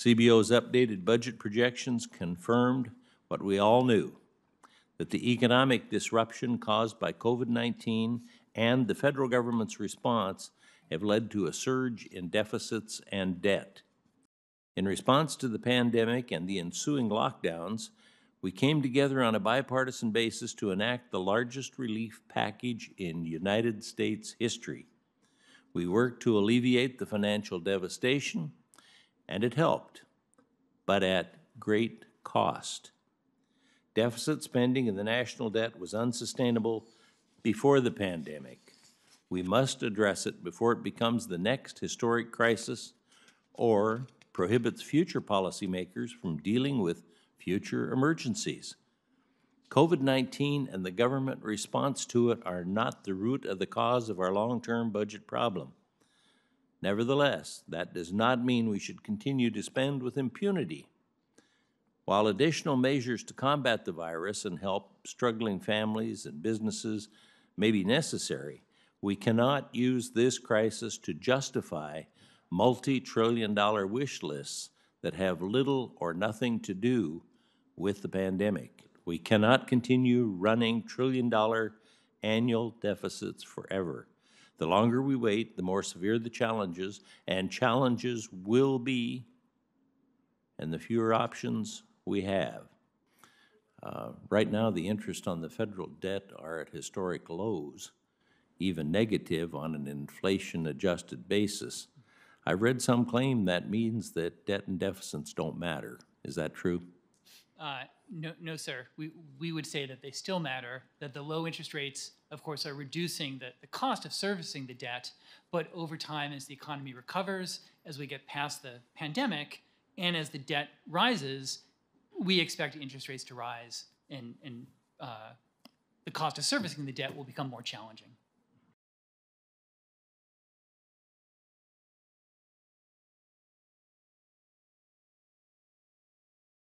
CBO's updated budget projections confirmed what we all knew, that the economic disruption caused by COVID-19 and the federal government's response have led to a surge in deficits and debt. In response to the pandemic and the ensuing lockdowns, we came together on a bipartisan basis to enact the largest relief package in United States history. We worked to alleviate the financial devastation, and it helped, but at great cost. Deficit spending and the national debt was unsustainable before the pandemic. We must address it before it becomes the next historic crisis or prohibits future policymakers from dealing with future emergencies. COVID-19 and the government response to it are not the root of the cause of our long-term budget problem. Nevertheless, that does not mean we should continue to spend with impunity. While additional measures to combat the virus and help struggling families and businesses may be necessary, we cannot use this crisis to justify multi-trillion dollar wish lists that have little or nothing to do with the pandemic. We cannot continue running trillion-dollar annual deficits forever. The longer we wait, the more severe the challenges, and challenges will be, and the fewer options we have. Uh, Right now, the interest on the federal debt are at historic lows, even negative on an inflation-adjusted basis. I've read some claim that means that debt and deficits don't matter. Is that true? Uh, No, no, sir. We, we would say that they still matter, that the low interest rates, of course, are reducing the, the cost of servicing the debt, but over time, as the economy recovers, as we get past the pandemic, and as the debt rises, we expect interest rates to rise, and, and uh, the cost of servicing the debt will become more challenging.